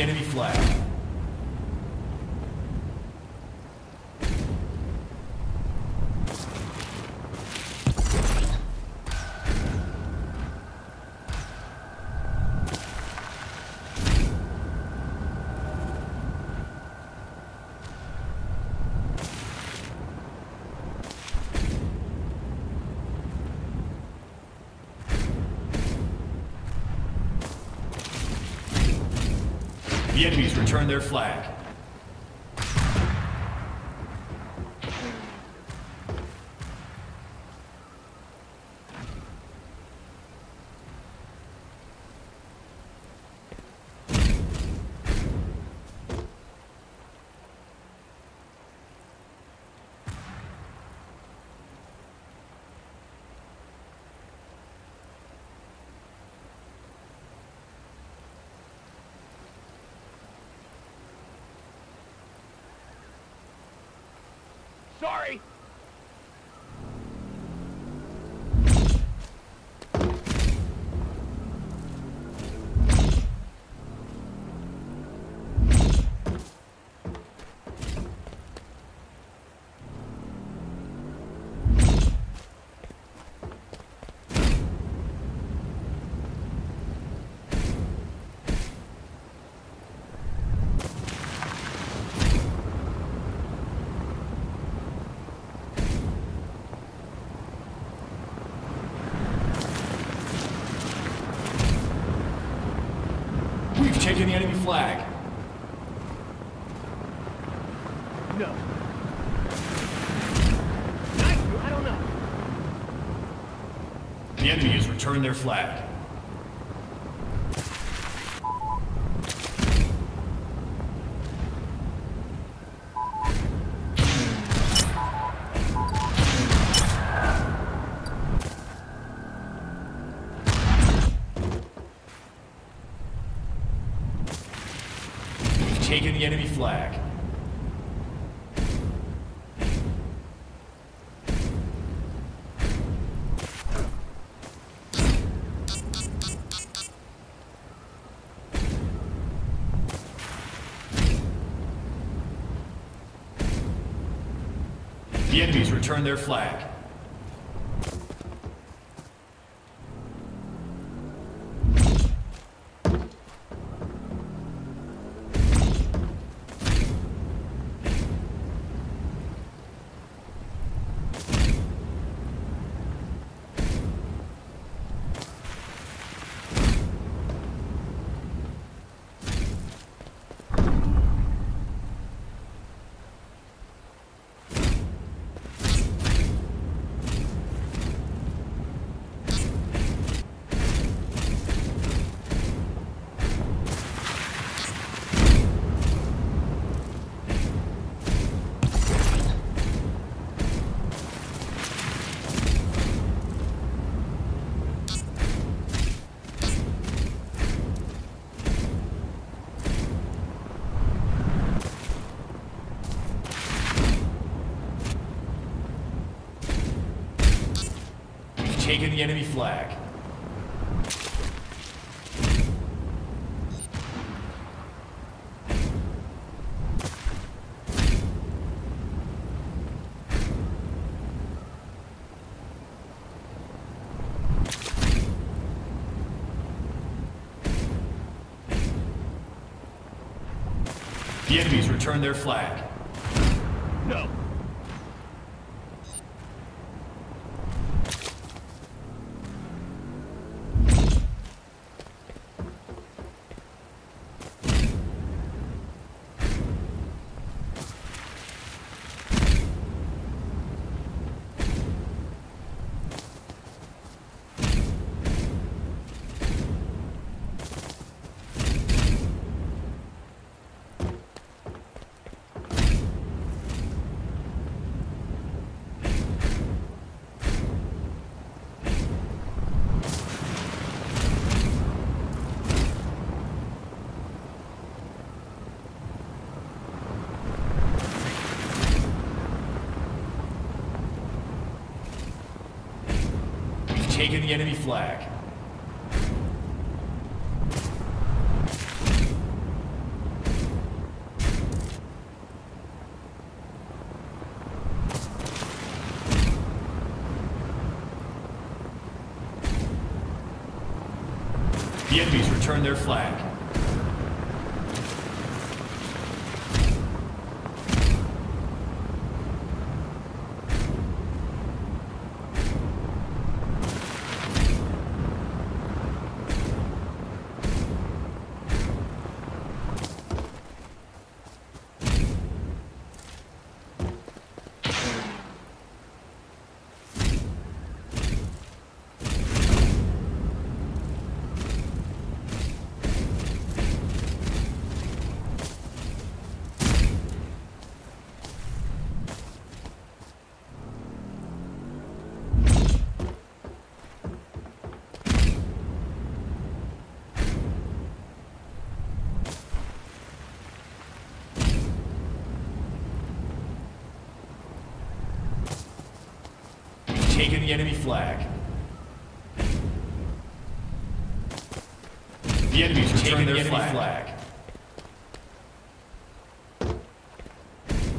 enemy flag. The enemies return their flag. Sorry. We've the enemy flag. No. I don't know. The enemy has returned their flag. Return their flag. Taken the enemy flag. The enemies return their flag. No. flag. The enemies return their flag. The enemy flag. The enemies returned their flag.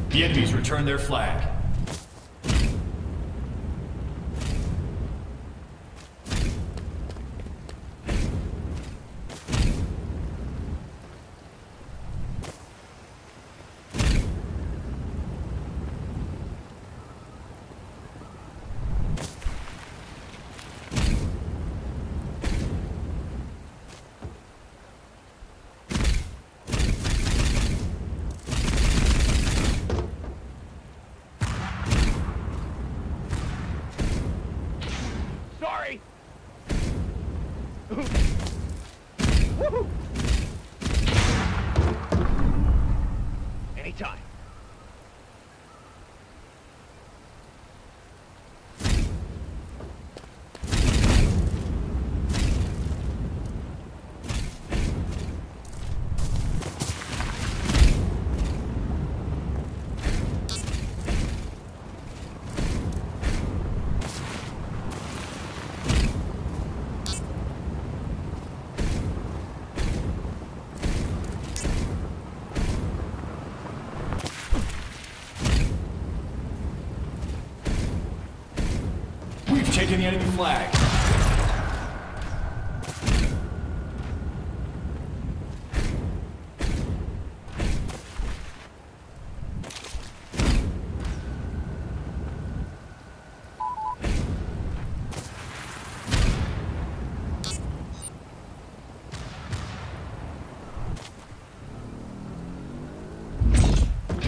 The enemies returned their flag. Sorry! Woohoo! Anytime. We've taken the enemy flag.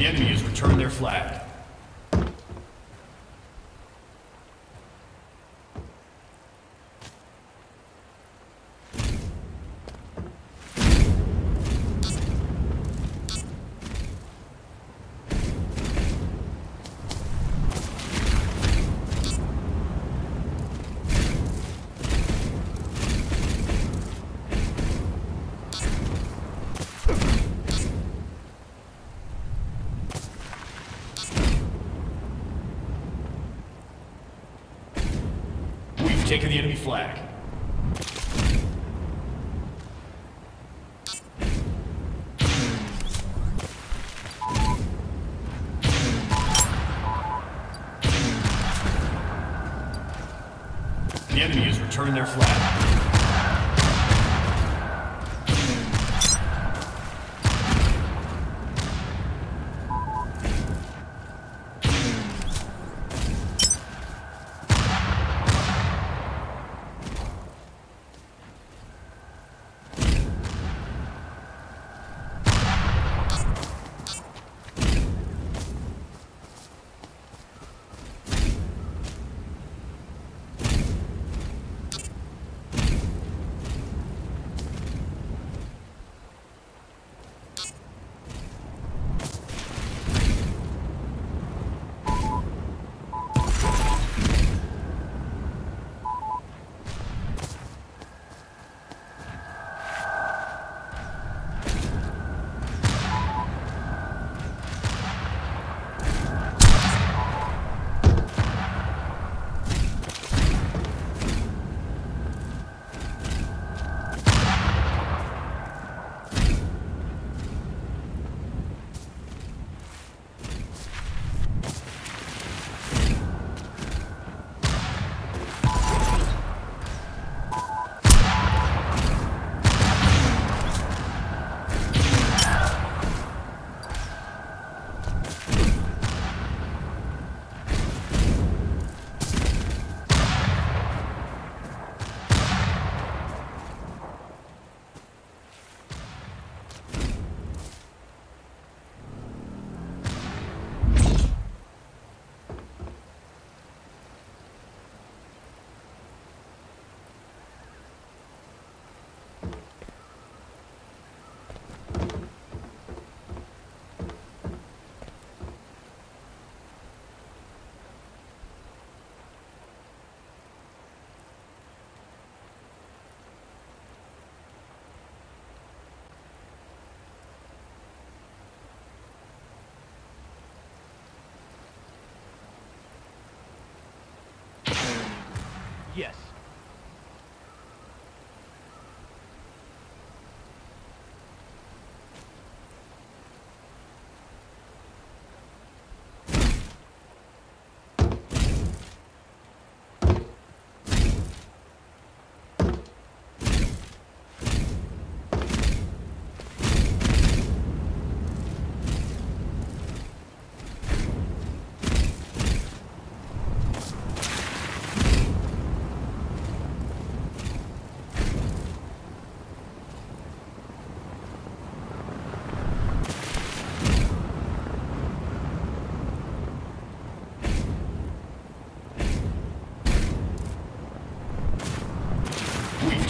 The enemy has returned their flag. We've taken the enemy flag. The enemy has returned their flag.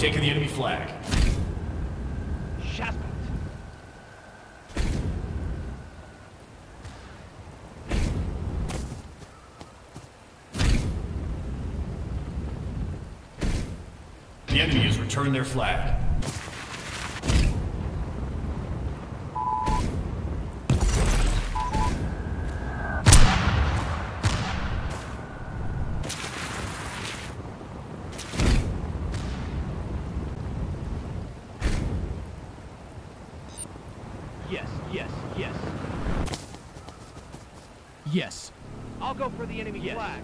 Taken the enemy flag. The enemy has returned their flag. Yes, yes, yes. Yes. I'll go for the enemy Yes. flag.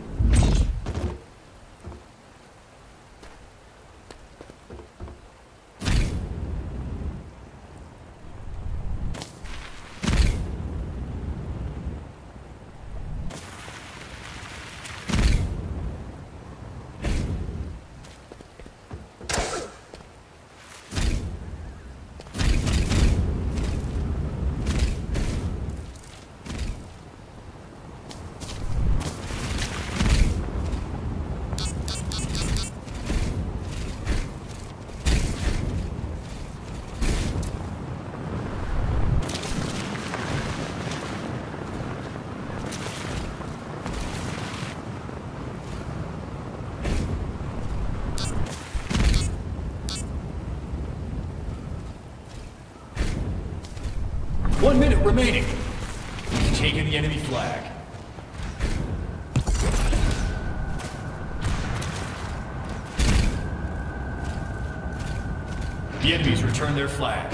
One minute remaining. We've taken the enemy flag. The enemies returned their flag.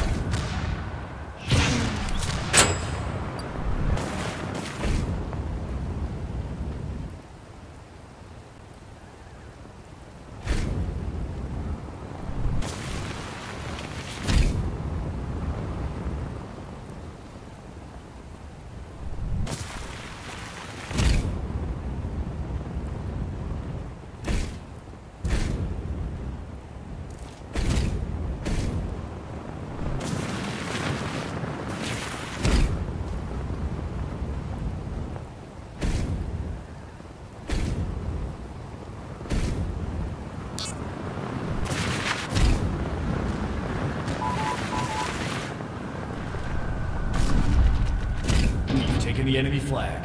We've taken the enemy flag.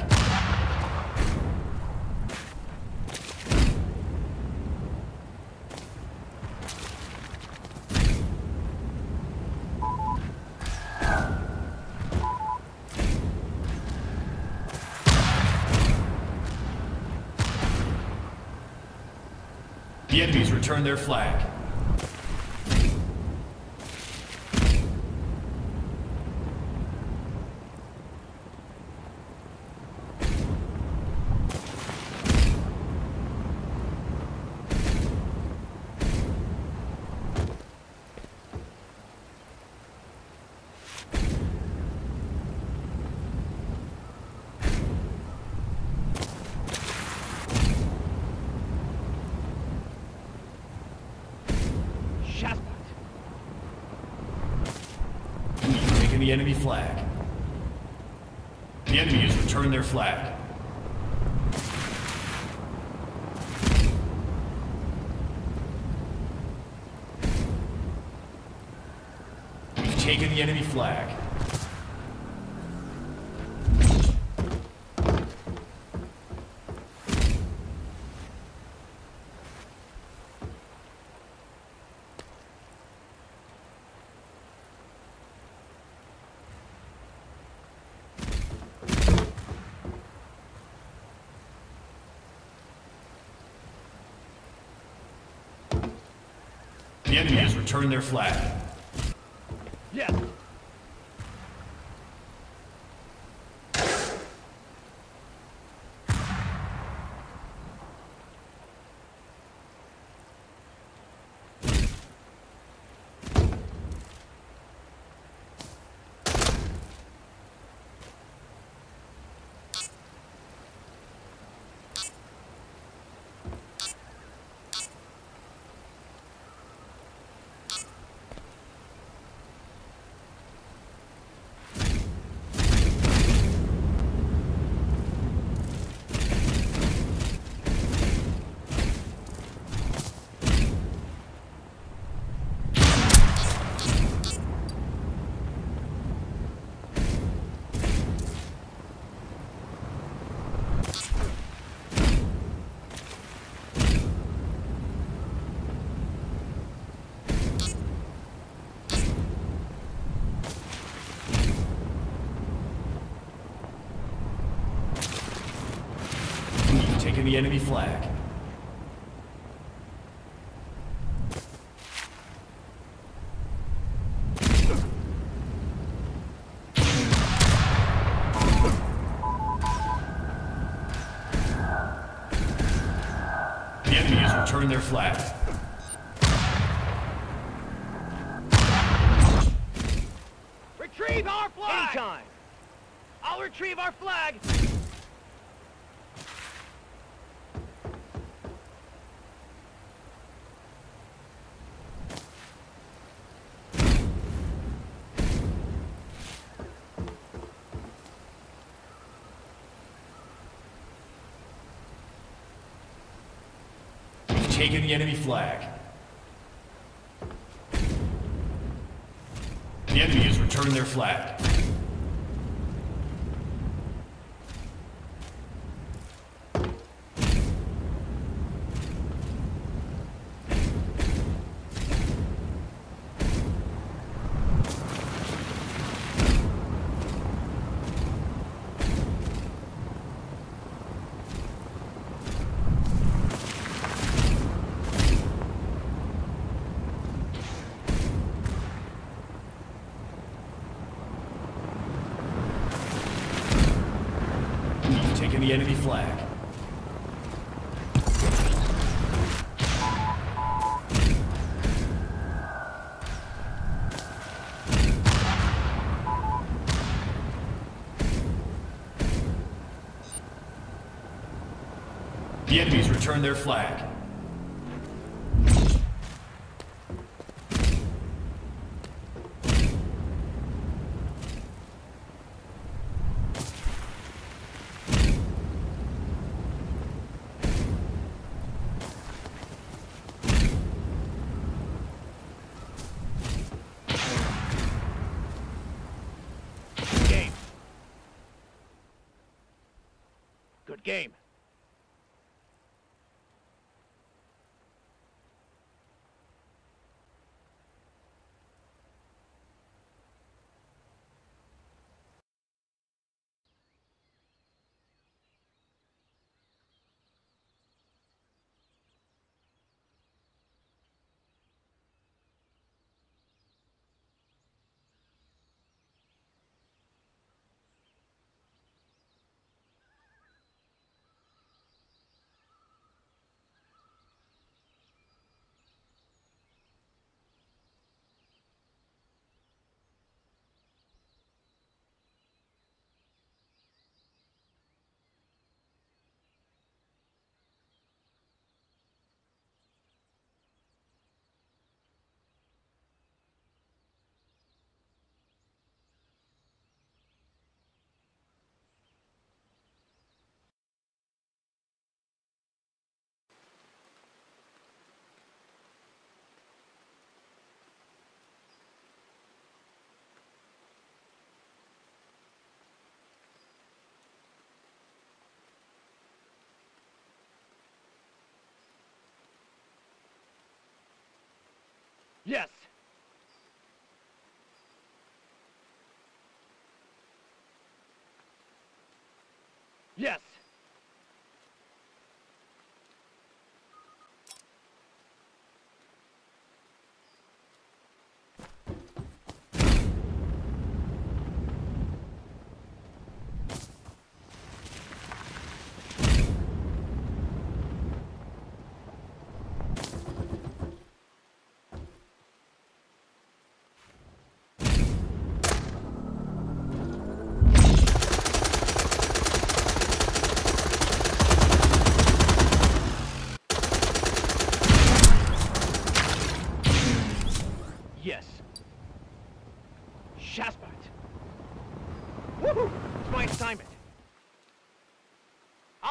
The enemies returned their flag. Shazbot. We've taken the enemy flag. The enemy has returned their flag. We've taken the enemy flag. The enemy has returned their flag. Yes. The enemy flag. The enemy has returned their flag. Retrieve our flag! Anytime. I'll retrieve our flag. Taken the enemy flag. The enemy has returned their flag. We've taken the enemy flag. The their flag. Yes.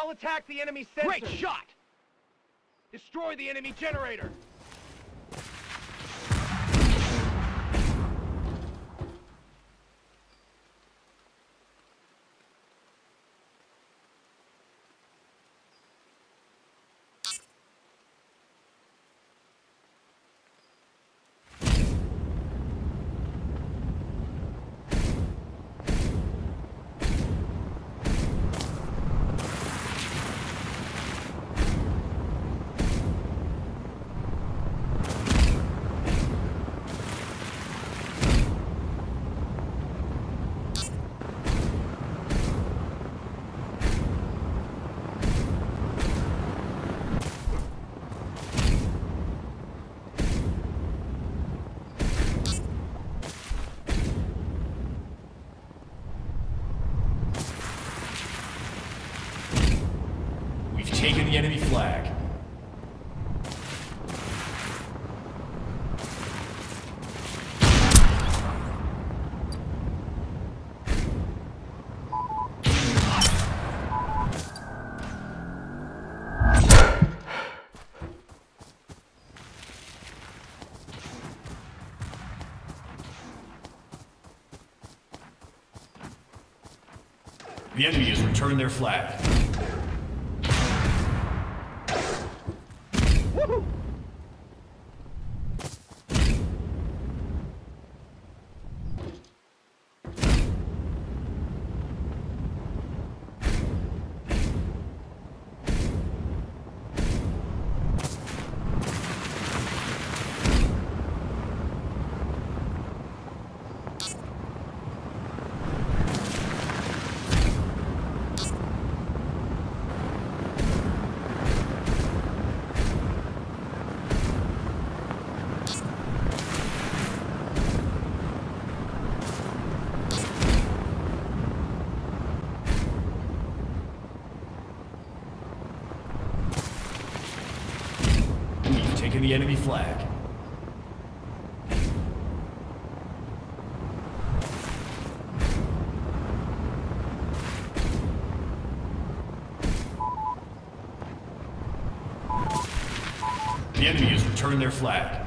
I'll attack the enemy sensor. Great shot! Destroy the enemy generator. The enemy has returned their flag. We've taken the enemy flag. The returned their flag.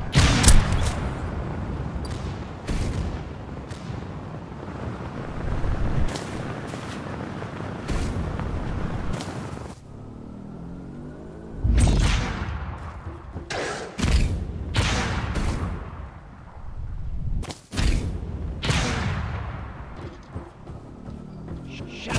Shut.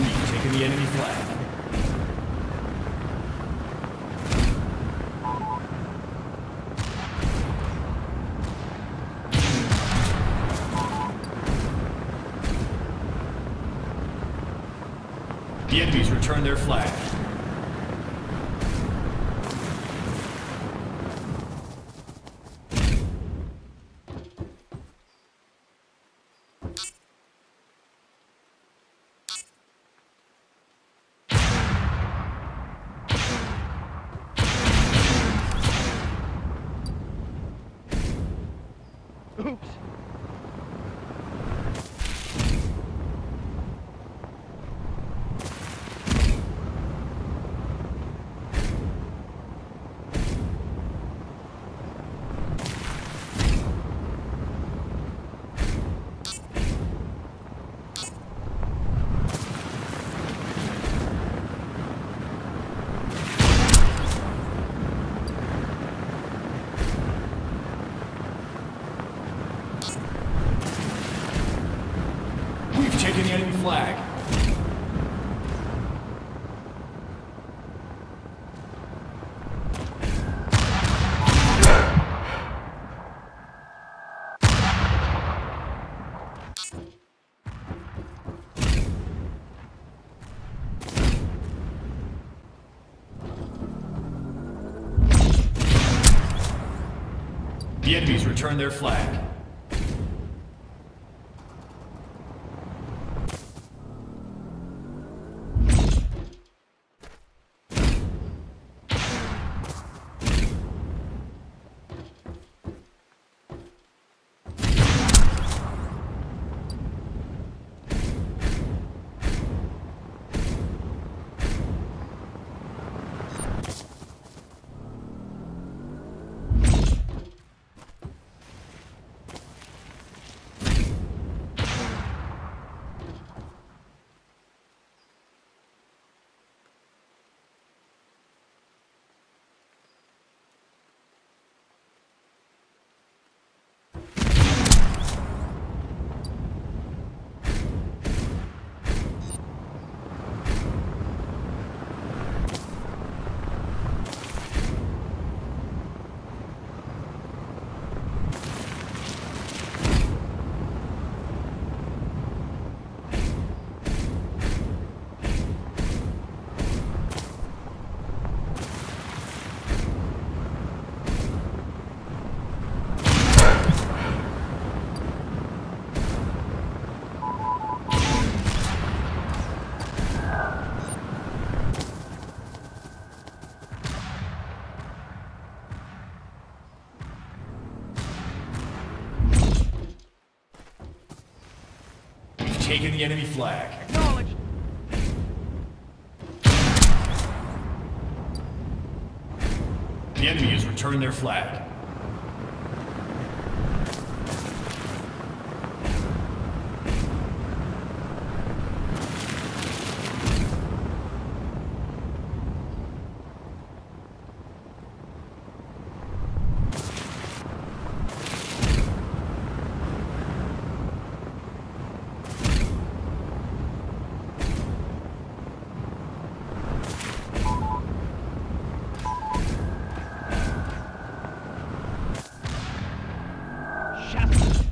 We've taken the enemy flag. Returned their flag. Enemy flag. The enemies return their flag. Taken the enemy flag. Acknowledged. The enemy has returned their flag. Shasta.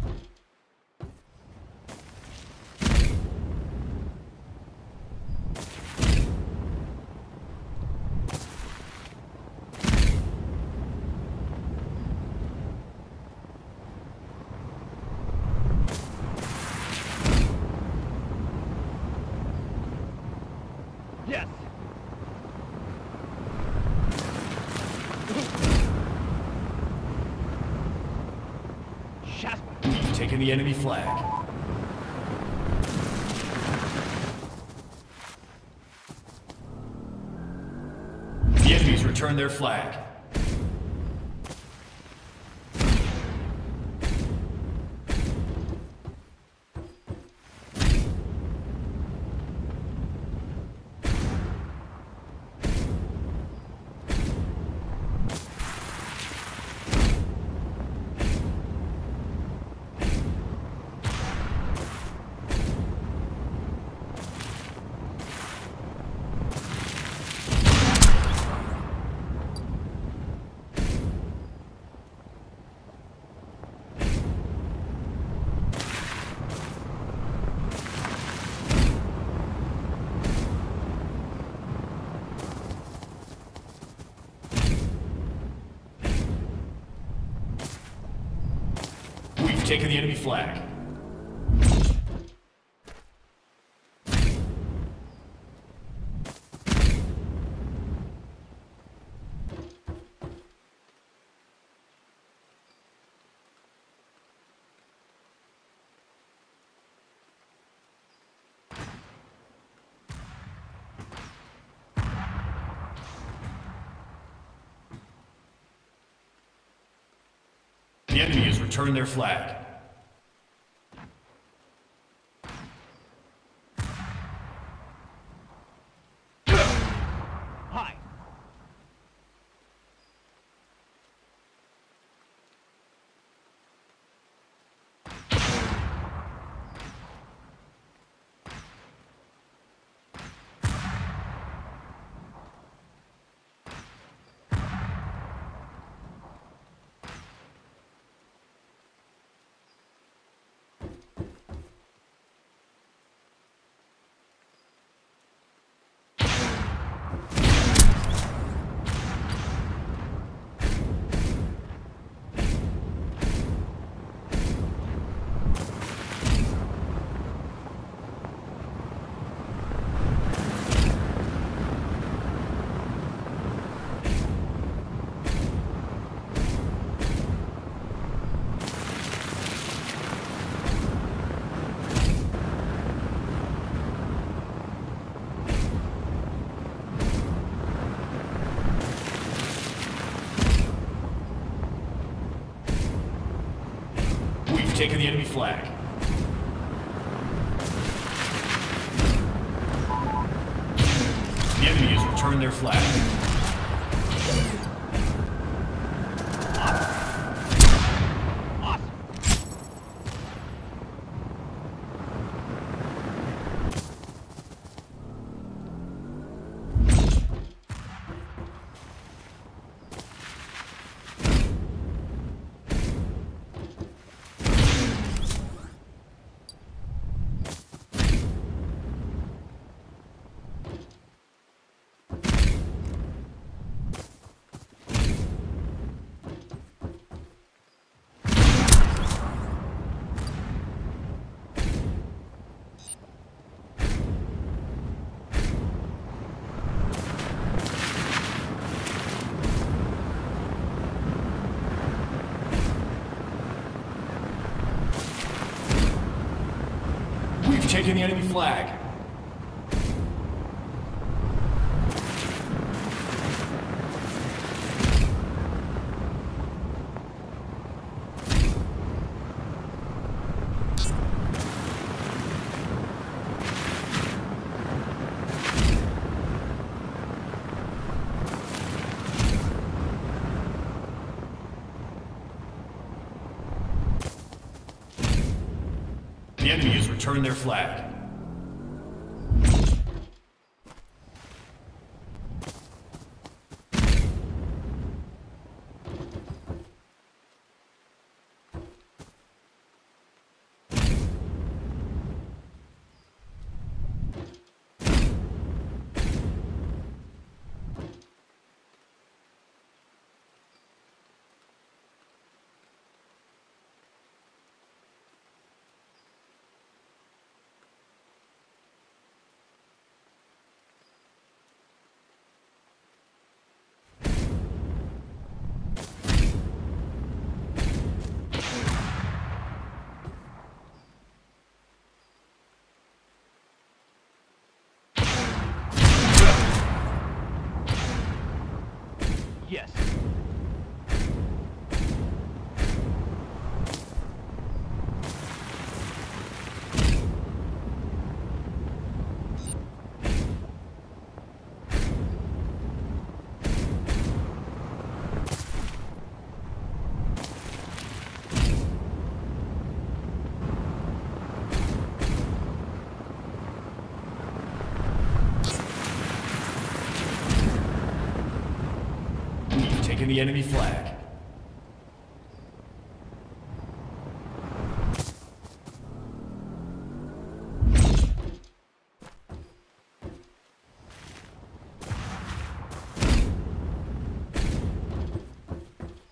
Yes. Shasta. We've taken the enemy flag. The enemies return their flag. We've taken the enemy flag. The returned their flag. Taken the enemy flag. The enemy has returned their flag. Taken the enemy flag. The enemy has returned their flag. Yes. We've the enemy flag.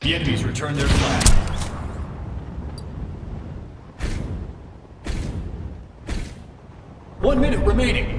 The enemies returned their flag. One minute remaining.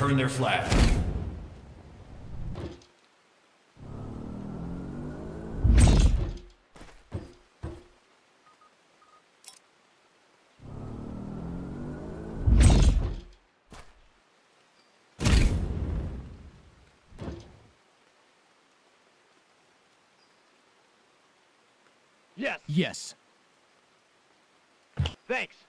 Enemy has returned their flag. Yes. Yes. Thanks.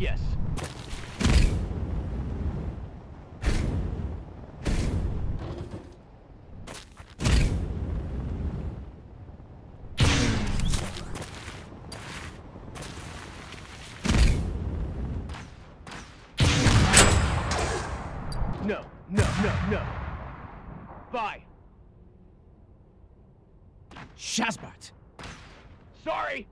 Yes. No, no, no, no. Bye. Shazbot! Sorry.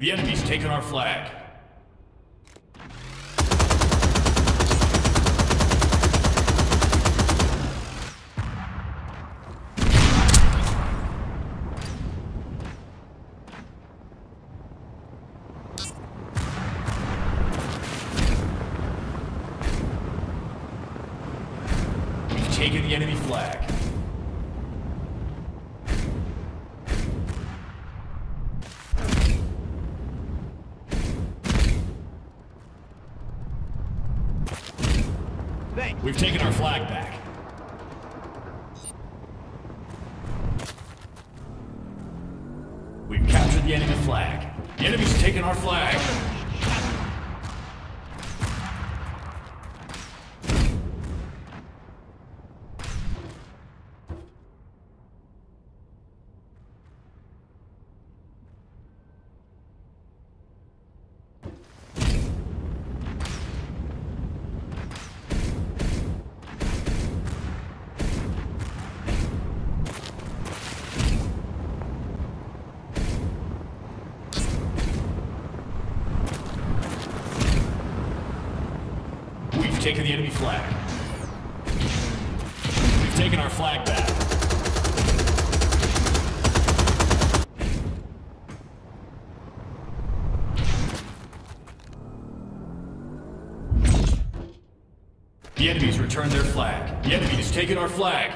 The enemy's taken our flag. We've taken the enemy flag. Thanks. We've taken our flag back. We've captured the enemy flag. The enemy's taken our flag. We've taken the enemy flag. We've taken our flag back. The enemy's returned their flag. The enemy has taken our flag.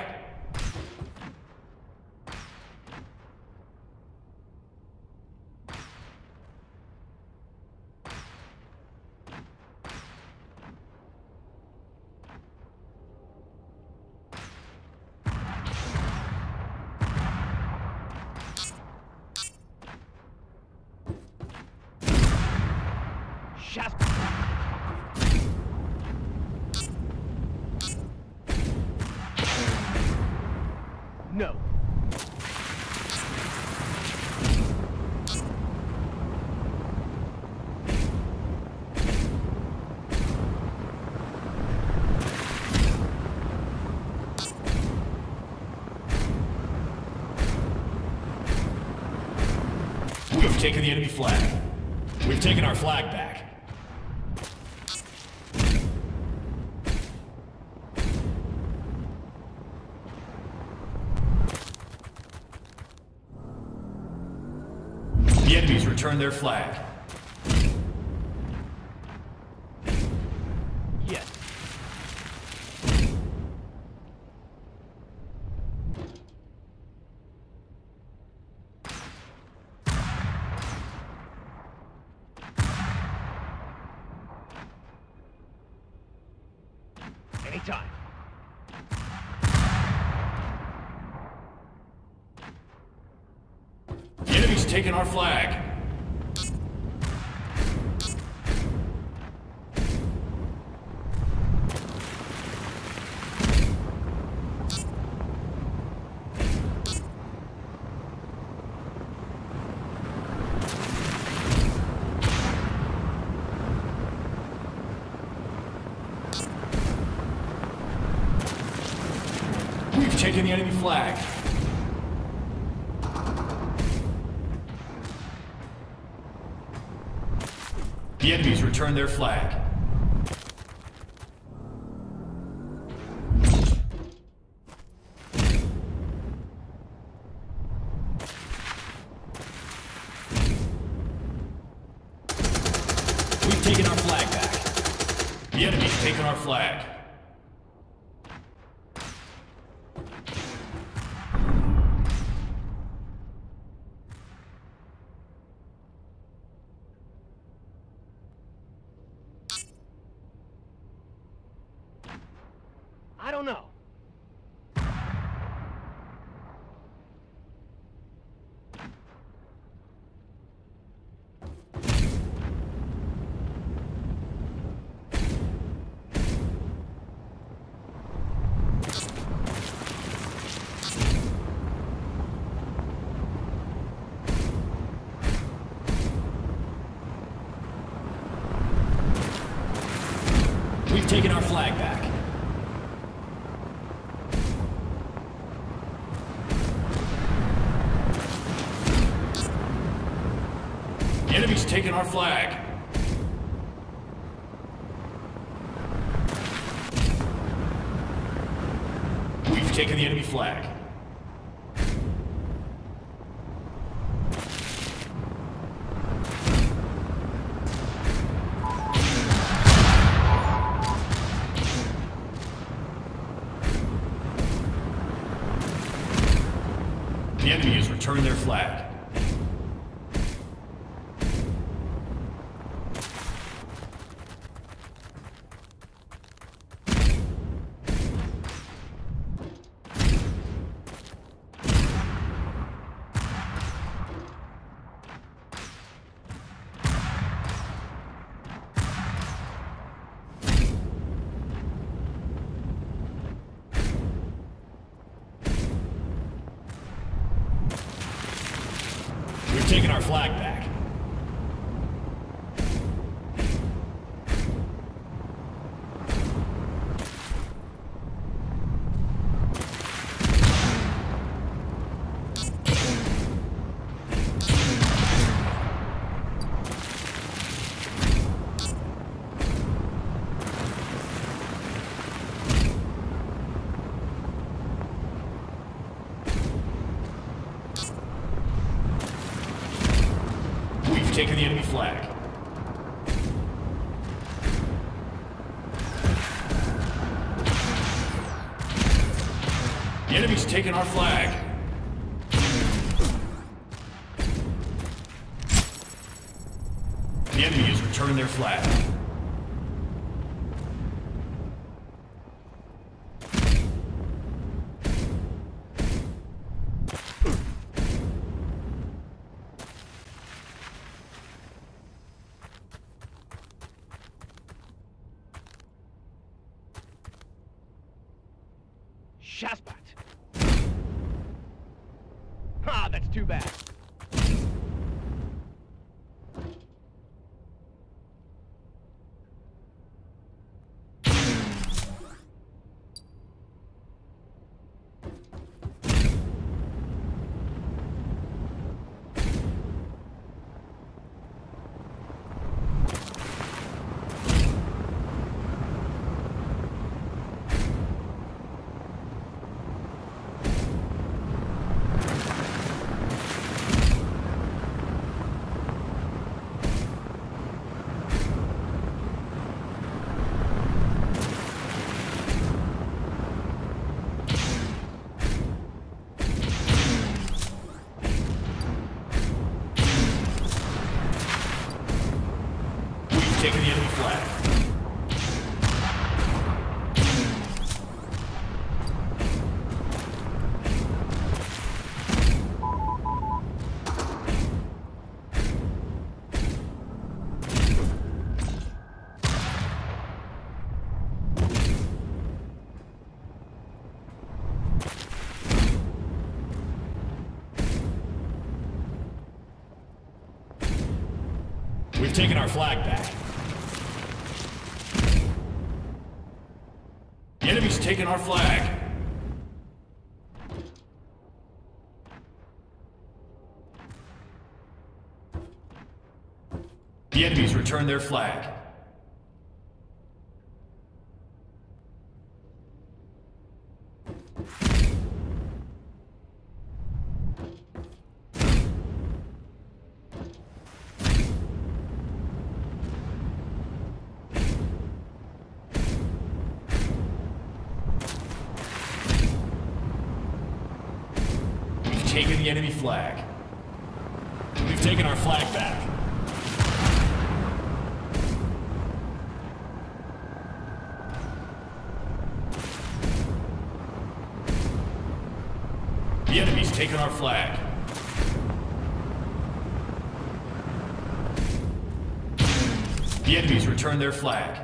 Shaz- No. We've taken the enemy flag. We've taken our flag taken our flag. We've taken the enemy flag. The enemies returned their flag. our flag. taking our flag back. taken our flag. taken our flag. The enemies returned their flag. Flag. We've taken our flag back. The enemy's taken our flag. The enemies returned their flag.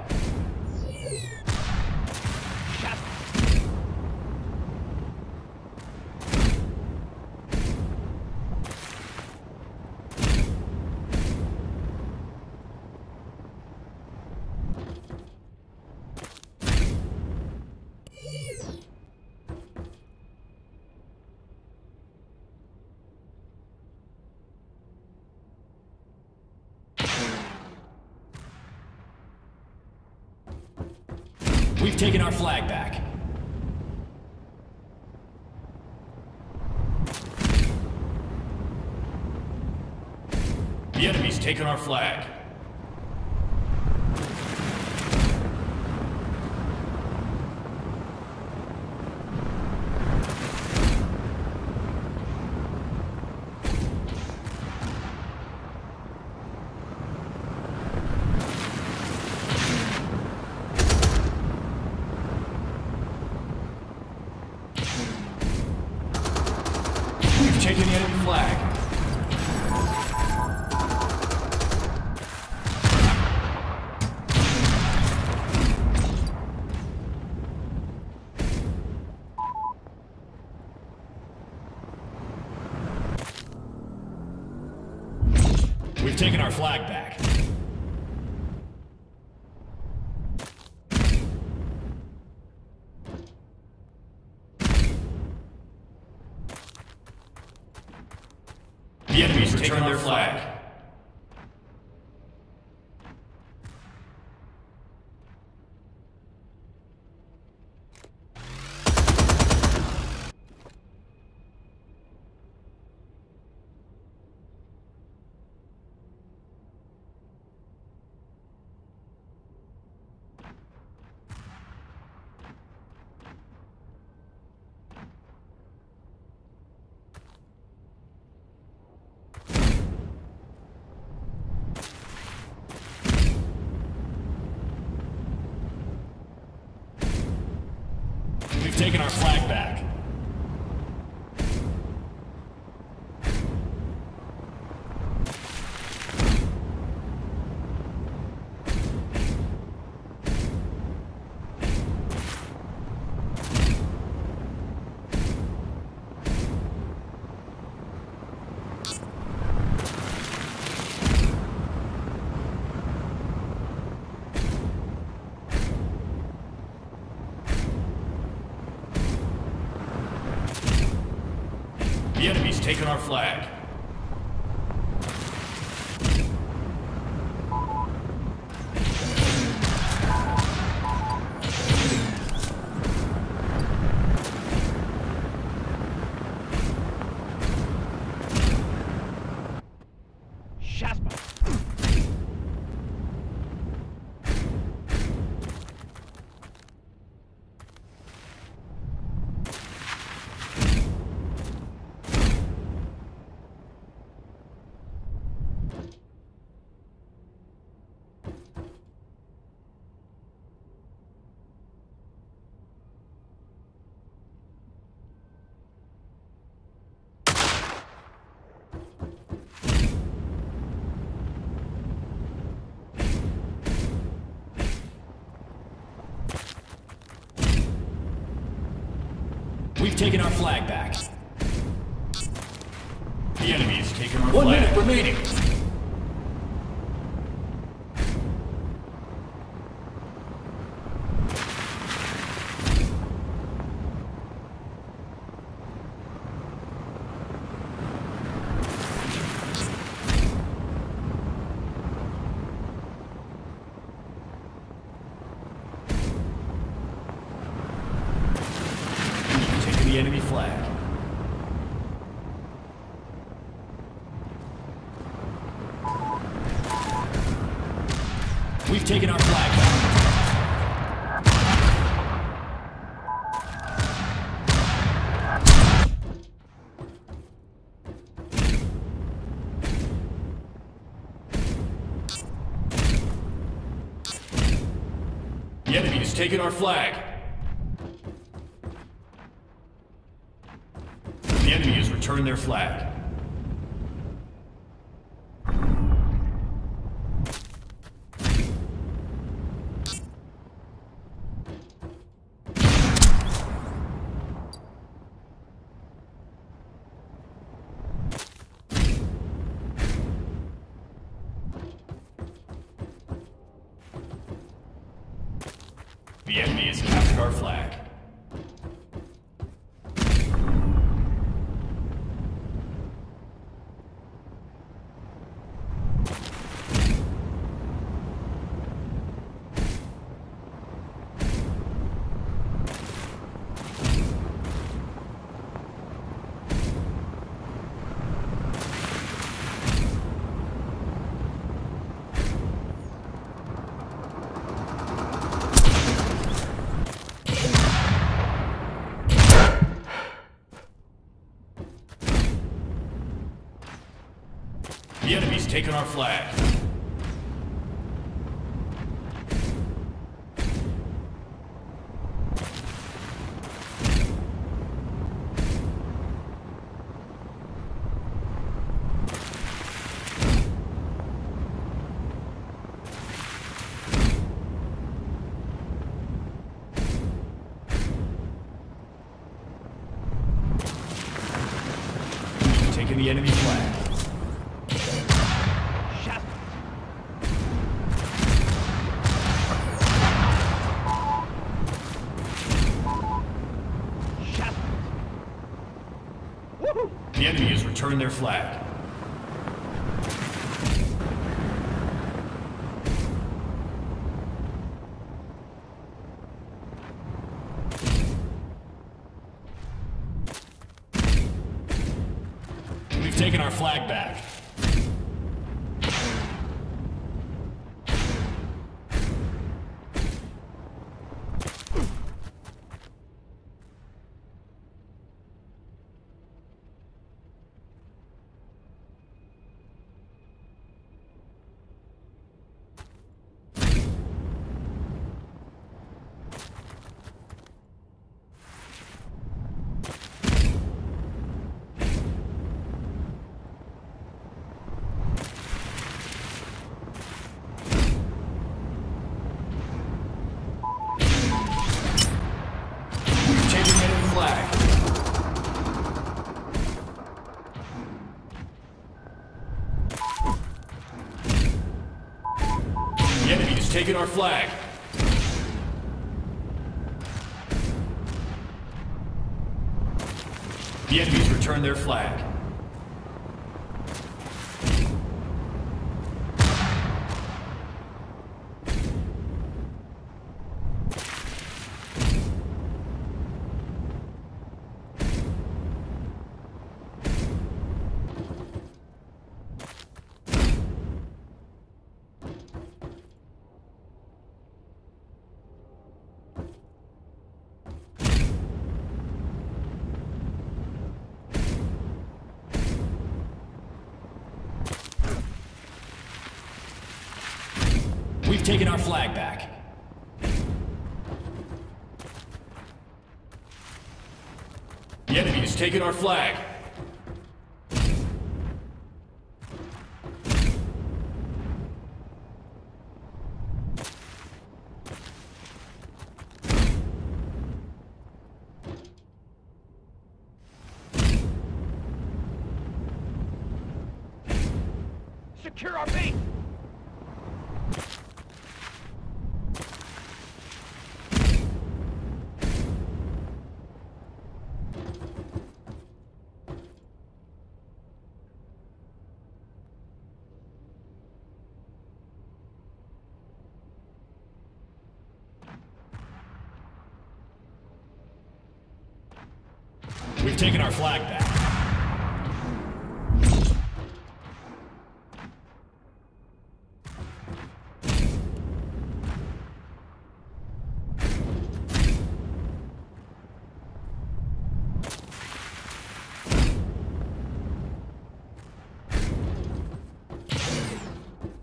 Taken our flag back. The enemy's taken our flag. We've taken the enemy flag. We've taken our flag back. The their flag. Taken our flag back. The enemy's taken our flag. Shazbot. We've taken our flag back. The enemy's taken our One flag. minute remaining. enemy flag. We've taken our flag. The enemy has taken our flag. Their flag. The enemy has captured our flag. The enemy's taken our flag. We've the enemy flag. Shazbot. Shazbot. Woohoo! The enemy has returned their flag. Taken our flag. The enemy has returned their flag. We've taken our flag back. The enemy has taken our flag. Our flag back.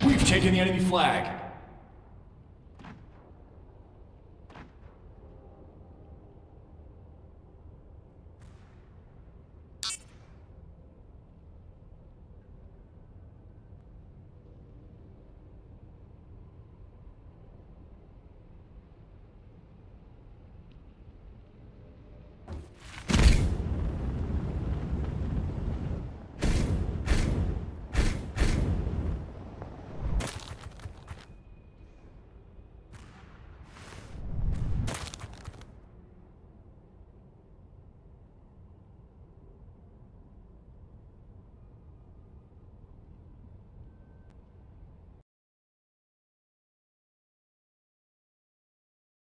We've taken the enemy flag.